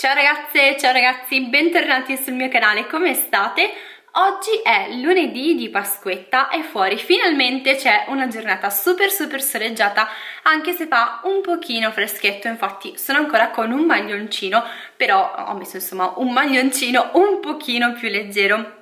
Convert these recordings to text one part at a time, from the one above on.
Ciao ragazze, ciao ragazzi, bentornati sul mio canale, come state? Oggi è lunedì di Pasquetta e fuori finalmente c'è una giornata super super soleggiata anche se fa un pochino freschetto, infatti sono ancora con un maglioncino, però ho messo insomma un maglioncino un pochino più leggero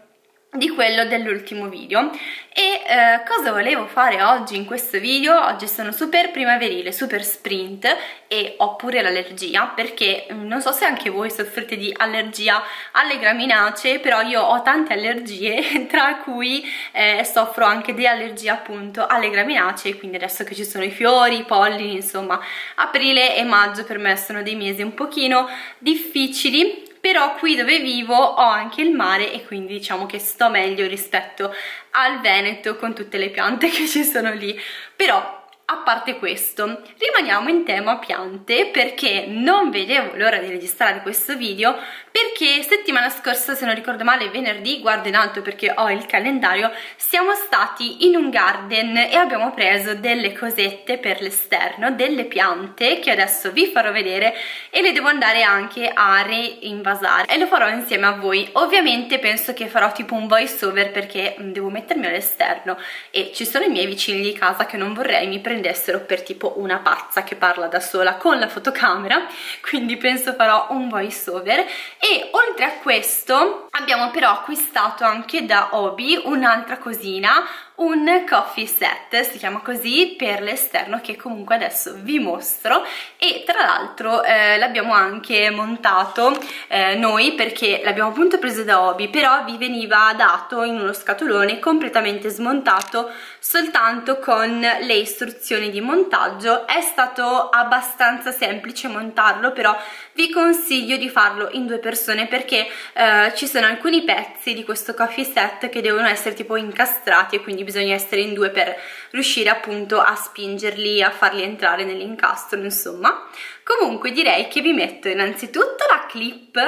di quello dell'ultimo video e eh, cosa volevo fare oggi in questo video? Oggi sono super primaverile, super sprint e ho pure l'allergia perché mm, non so se anche voi soffrite di allergia alle graminacee però io ho tante allergie tra cui eh, soffro anche di allergia appunto alle graminacee quindi adesso che ci sono i fiori, i pollini insomma aprile e maggio per me sono dei mesi un pochino difficili però qui dove vivo ho anche il mare e quindi diciamo che sto meglio rispetto al Veneto con tutte le piante che ci sono lì. Però a parte questo, rimaniamo in tema piante perché non vedevo l'ora di registrare questo video perché settimana scorsa, se non ricordo male, venerdì, guardo in alto perché ho il calendario, siamo stati in un garden e abbiamo preso delle cosette per l'esterno, delle piante che adesso vi farò vedere e le devo andare anche a reinvasare e lo farò insieme a voi. Ovviamente penso che farò tipo un voice over perché devo mettermi all'esterno e ci sono i miei vicini di casa che non vorrei mi prendere prendessero per tipo una pazza che parla da sola con la fotocamera quindi penso farò un voice over e oltre a questo abbiamo però acquistato anche da Obi un'altra cosina un coffee set, si chiama così, per l'esterno che comunque adesso vi mostro. E tra l'altro eh, l'abbiamo anche montato eh, noi perché l'abbiamo appunto preso da Obi però vi veniva dato in uno scatolone completamente smontato soltanto con le istruzioni di montaggio. È stato abbastanza semplice montarlo però vi consiglio di farlo in due persone perché eh, ci sono alcuni pezzi di questo coffee set che devono essere tipo incastrati e quindi bisogna essere in due per riuscire appunto a spingerli, a farli entrare nell'incastro, insomma. Comunque direi che vi metto innanzitutto la clip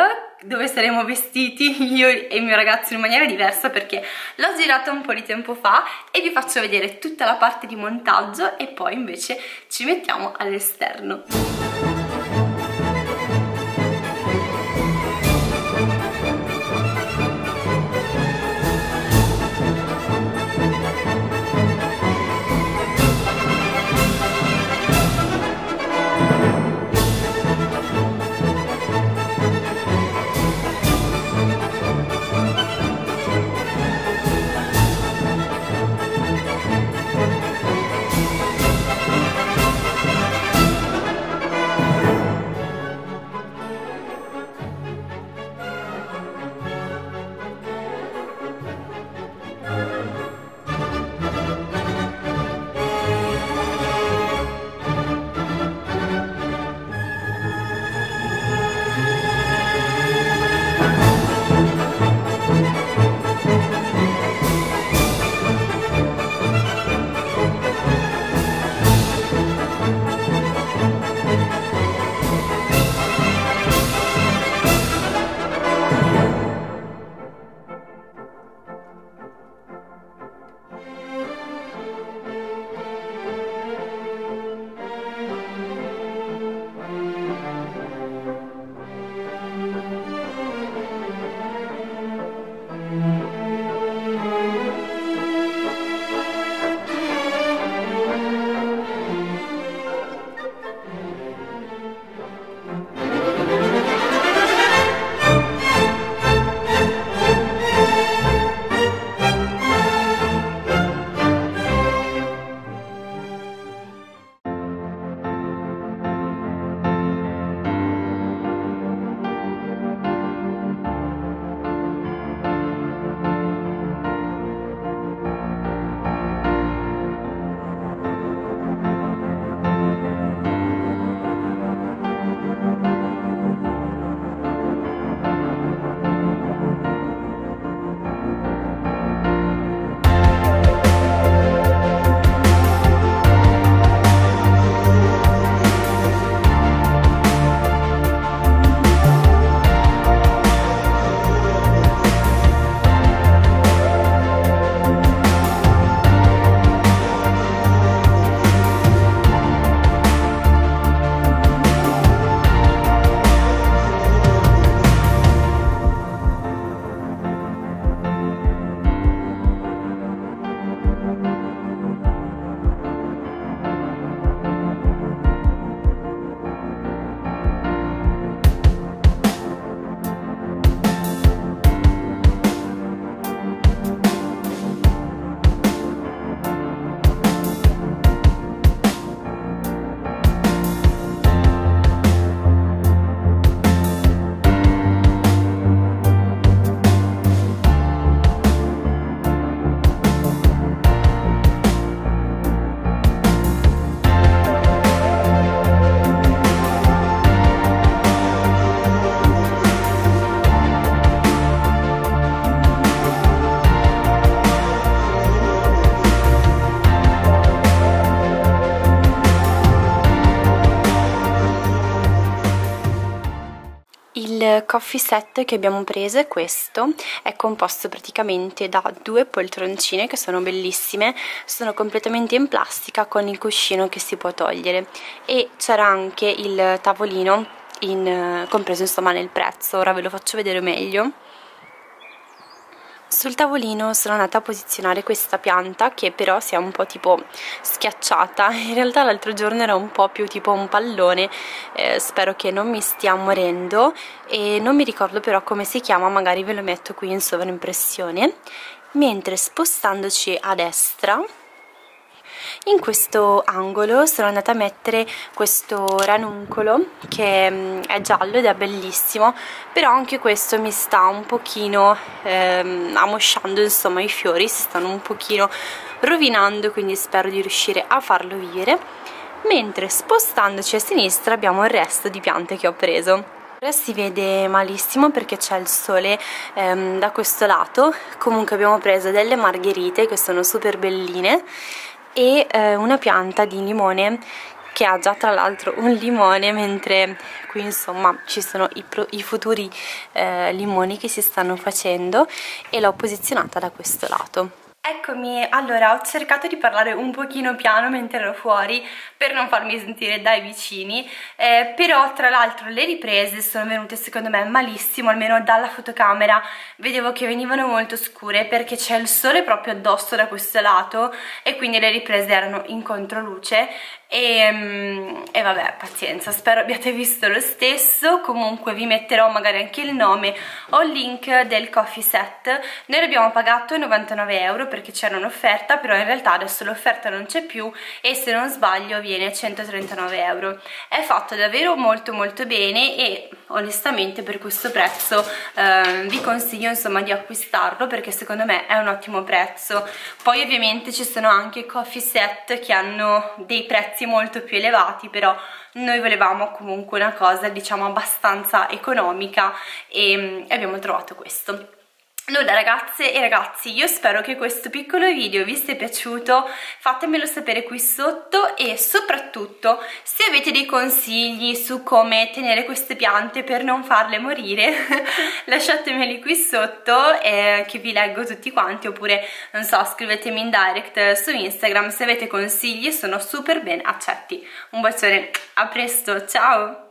dove saremo vestiti io e il mio ragazzo in maniera diversa perché l'ho girata un po' di tempo fa e vi faccio vedere tutta la parte di montaggio e poi invece ci mettiamo all'esterno. Coffee set che abbiamo preso è questo, è composto praticamente da due poltroncine che sono bellissime, sono completamente in plastica con il cuscino che si può togliere. E c'era anche il tavolino in, compreso insomma nel prezzo, ora ve lo faccio vedere meglio. Sul tavolino sono andata a posizionare questa pianta che però si è un po' tipo schiacciata, in realtà l'altro giorno era un po' più tipo un pallone, eh, spero che non mi stia morendo. E non mi ricordo però come si chiama, magari ve lo metto qui in sovraimpressione, mentre spostandoci a destra in questo angolo sono andata a mettere questo ranuncolo che mm, è giallo ed è bellissimo però anche questo mi sta un pochino ehm, amosciando insomma i fiori si stanno un pochino rovinando quindi spero di riuscire a farlo vivere. Mentre spostandoci a sinistra abbiamo il resto di piante che ho preso. Ora si vede malissimo perché c'è il sole ehm, da questo lato. Comunque abbiamo preso delle margherite che sono super belline e eh, una pianta di limone che ha già tra l'altro un limone mentre qui insomma ci sono i, i futuri eh, limoni che si stanno facendo e l'ho posizionata da questo lato Eccomi, allora ho cercato di parlare un pochino piano mentre ero fuori per non farmi sentire dai vicini eh, però tra l'altro le riprese sono venute secondo me malissimo almeno dalla fotocamera. Vedevo che venivano molto scure perché c'è il sole proprio addosso da questo lato e quindi le riprese erano in controluce. E, mm, e, vabbè pazienza spero abbiate visto lo stesso. Comunque vi metterò magari anche il nome o il link del coffee set. Noi l'abbiamo pagato 99 euro perché c'era un'offerta però in realtà adesso l'offerta non c'è più e se non sbaglio viene a 139 euro. È fatto davvero molto molto bene e onestamente per questo prezzo eh, vi consiglio insomma di acquistarlo perché secondo me è un ottimo prezzo. Poi ovviamente ci sono anche coffee set che hanno dei prezzi molto più elevati però noi volevamo comunque una cosa diciamo abbastanza economica e abbiamo trovato questo Nulla ragazze e ragazzi, io spero che questo piccolo video vi sia piaciuto, fatemelo sapere qui sotto e soprattutto se avete dei consigli su come tenere queste piante per non farle morire lasciatemeli qui sotto eh, che vi leggo tutti quanti oppure non so scrivetemi in direct su Instagram se avete consigli sono super ben accetti. Un bacione, a presto, ciao!